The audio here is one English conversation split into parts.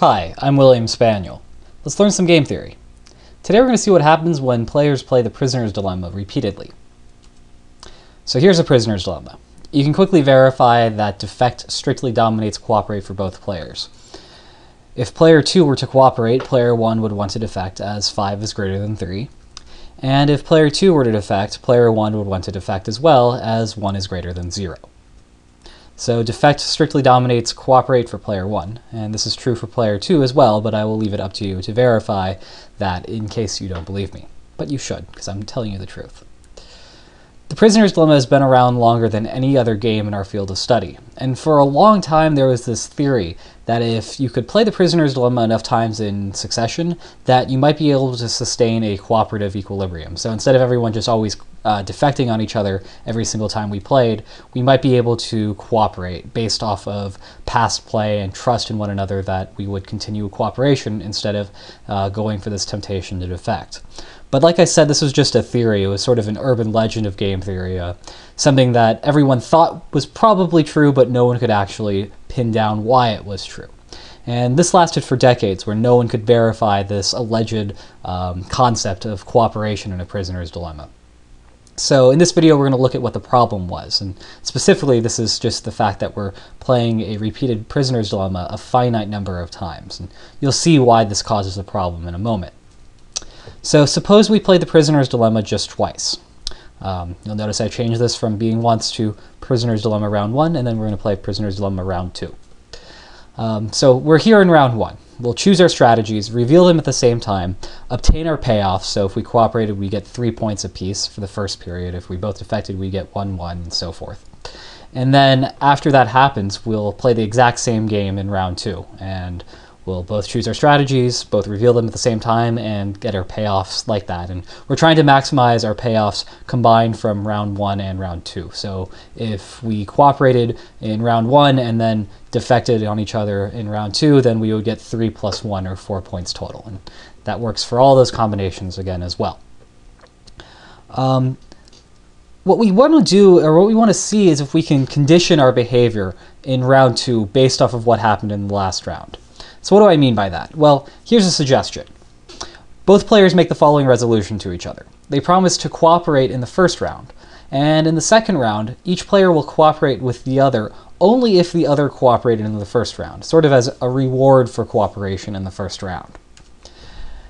Hi, I'm William Spaniel. Let's learn some game theory. Today we're going to see what happens when players play the prisoner's dilemma repeatedly. So here's a prisoner's dilemma. You can quickly verify that defect strictly dominates cooperate for both players. If player 2 were to cooperate, player 1 would want to defect as 5 is greater than 3. And if player 2 were to defect, player 1 would want to defect as well as 1 is greater than 0. So defect strictly dominates cooperate for player 1, and this is true for player 2 as well, but I will leave it up to you to verify that in case you don't believe me. But you should, because I'm telling you the truth. The Prisoner's Dilemma has been around longer than any other game in our field of study, and for a long time there was this theory that if you could play the Prisoner's Dilemma enough times in succession, that you might be able to sustain a cooperative equilibrium. So instead of everyone just always uh, defecting on each other every single time we played, we might be able to cooperate based off of past play and trust in one another that we would continue cooperation instead of uh, going for this temptation to defect. But like I said, this was just a theory. It was sort of an urban legend of game theory, uh, something that everyone thought was probably true, but no one could actually pin down why it was true. And this lasted for decades, where no one could verify this alleged um, concept of cooperation in a prisoner's dilemma. So in this video, we're going to look at what the problem was. And specifically, this is just the fact that we're playing a repeated prisoner's dilemma a finite number of times. And you'll see why this causes a problem in a moment. So suppose we play the prisoner's dilemma just twice. Um, you'll notice I changed this from being once to prisoner's dilemma round one, and then we're going to play prisoner's dilemma round two. Um, so we're here in round one. We'll choose our strategies, reveal them at the same time, obtain our payoffs. So if we cooperated, we get three points apiece for the first period. If we both defected, we get one, one, and so forth. And then after that happens, we'll play the exact same game in round two. And we'll both choose our strategies, both reveal them at the same time, and get our payoffs like that. And we're trying to maximize our payoffs combined from round one and round two. So if we cooperated in round one and then defected on each other in round two, then we would get three plus one or four points total. And that works for all those combinations again as well. Um, what we want to do, or what we want to see, is if we can condition our behavior in round two based off of what happened in the last round. So what do I mean by that? Well, here's a suggestion. Both players make the following resolution to each other. They promise to cooperate in the first round, and in the second round, each player will cooperate with the other only if the other cooperated in the first round, sort of as a reward for cooperation in the first round.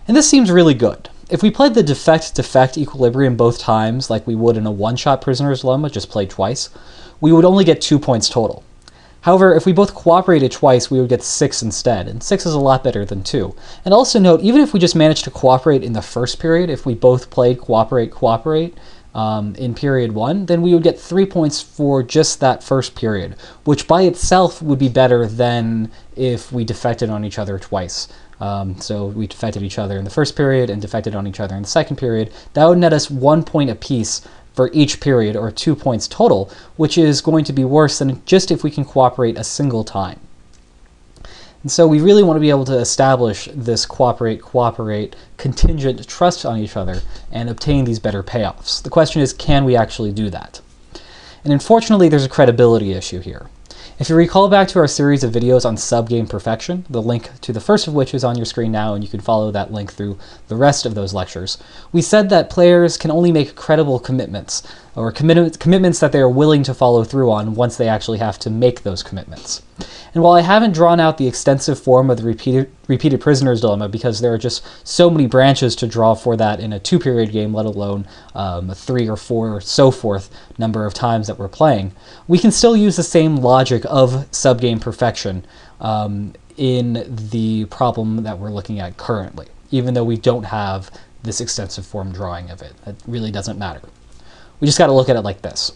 And this seems really good. If we played the defect-defect equilibrium both times, like we would in a one-shot prisoner's dilemma, just played twice, we would only get two points total. However, if we both cooperated twice, we would get 6 instead, and 6 is a lot better than 2. And also note, even if we just managed to cooperate in the first period, if we both played cooperate, cooperate um, in period 1, then we would get 3 points for just that first period, which by itself would be better than if we defected on each other twice. Um, so we defected each other in the first period and defected on each other in the second period. That would net us one point apiece for each period, or two points total, which is going to be worse than just if we can cooperate a single time. And so we really want to be able to establish this cooperate, cooperate, contingent trust on each other and obtain these better payoffs. The question is, can we actually do that? And unfortunately, there's a credibility issue here. If you recall back to our series of videos on subgame perfection, the link to the first of which is on your screen now, and you can follow that link through the rest of those lectures, we said that players can only make credible commitments, or commit commitments that they are willing to follow through on once they actually have to make those commitments. And while I haven't drawn out the extensive form of the repeated, repeated prisoner's dilemma because there are just so many branches to draw for that in a two period game, let alone um, a three or four or so forth number of times that we're playing, we can still use the same logic of subgame perfection um, in the problem that we're looking at currently, even though we don't have this extensive form drawing of it. That really doesn't matter. We just got to look at it like this.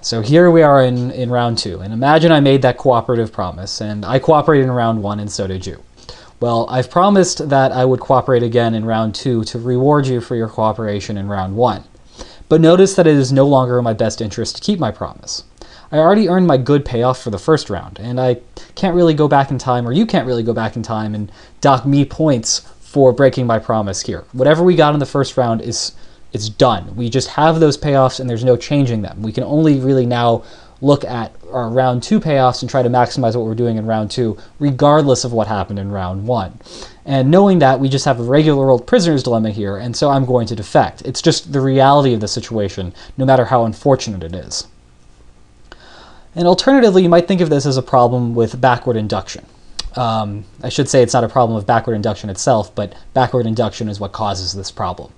So here we are in, in round two, and imagine I made that cooperative promise, and I cooperated in round one, and so did you. Well, I've promised that I would cooperate again in round two to reward you for your cooperation in round one. But notice that it is no longer in my best interest to keep my promise. I already earned my good payoff for the first round, and I can't really go back in time, or you can't really go back in time and dock me points for breaking my promise here. Whatever we got in the first round is it's done. We just have those payoffs and there's no changing them. We can only really now look at our round two payoffs and try to maximize what we're doing in round two, regardless of what happened in round one. And knowing that, we just have a regular old prisoner's dilemma here, and so I'm going to defect. It's just the reality of the situation, no matter how unfortunate it is. And alternatively, you might think of this as a problem with backward induction. Um, I should say it's not a problem of backward induction itself, but backward induction is what causes this problem.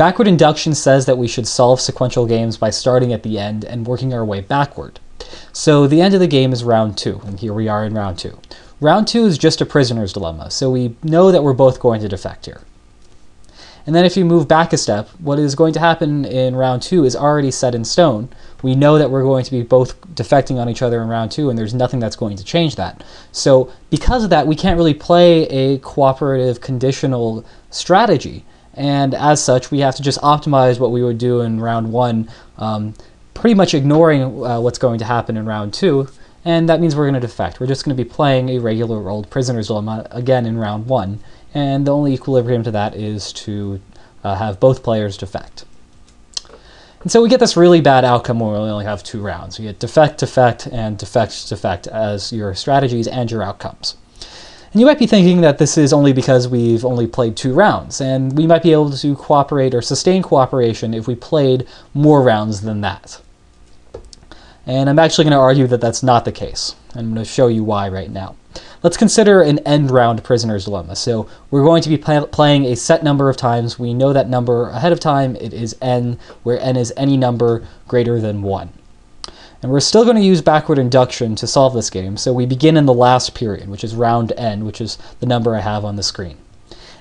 Backward induction says that we should solve sequential games by starting at the end and working our way backward. So the end of the game is round two, and here we are in round two. Round two is just a prisoner's dilemma, so we know that we're both going to defect here. And then if you move back a step, what is going to happen in round two is already set in stone. We know that we're going to be both defecting on each other in round two, and there's nothing that's going to change that. So because of that, we can't really play a cooperative conditional strategy. And as such, we have to just optimize what we would do in round one, um, pretty much ignoring uh, what's going to happen in round two, and that means we're going to defect. We're just going to be playing a regular old prisoner's dilemma again in round one, and the only equilibrium to that is to uh, have both players defect. And so we get this really bad outcome when we only have two rounds. We get defect, defect, and defect, defect as your strategies and your outcomes. And you might be thinking that this is only because we've only played two rounds, and we might be able to cooperate or sustain cooperation if we played more rounds than that. And I'm actually going to argue that that's not the case. I'm going to show you why right now. Let's consider an n round prisoner's dilemma. So we're going to be play playing a set number of times. We know that number ahead of time. It is n, where n is any number greater than 1. And we're still going to use backward induction to solve this game. So we begin in the last period, which is round n, which is the number I have on the screen.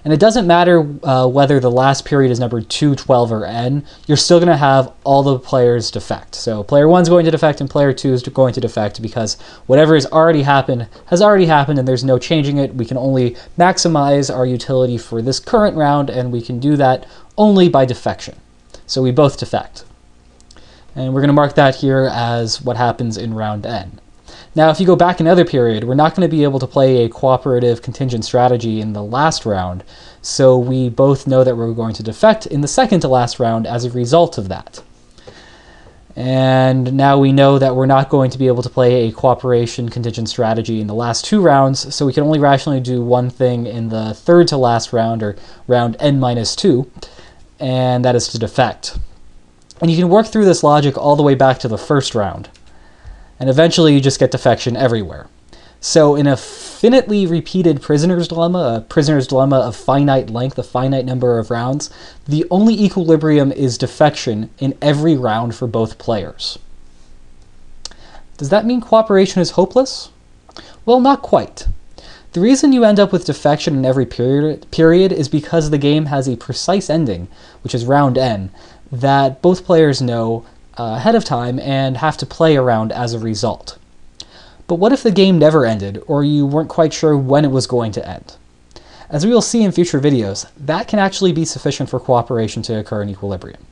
And it doesn't matter uh, whether the last period is number 2, 12, or n, you're still going to have all the players defect. So player 1 is going to defect and player 2 is going to defect because whatever has already happened has already happened and there's no changing it. We can only maximize our utility for this current round and we can do that only by defection. So we both defect. And we're going to mark that here as what happens in round n. Now, if you go back another period, we're not going to be able to play a cooperative contingent strategy in the last round, so we both know that we're going to defect in the second to last round as a result of that. And now we know that we're not going to be able to play a cooperation contingent strategy in the last two rounds, so we can only rationally do one thing in the third to last round, or round n minus 2, and that is to defect. And you can work through this logic all the way back to the first round and eventually you just get defection everywhere. So in a finitely repeated prisoner's dilemma, a prisoner's dilemma of finite length, a finite number of rounds, the only equilibrium is defection in every round for both players. Does that mean cooperation is hopeless? Well, not quite. The reason you end up with defection in every period, period is because the game has a precise ending, which is round n, that both players know uh, ahead of time and have to play around as a result. But what if the game never ended, or you weren't quite sure when it was going to end? As we will see in future videos, that can actually be sufficient for cooperation to occur in equilibrium.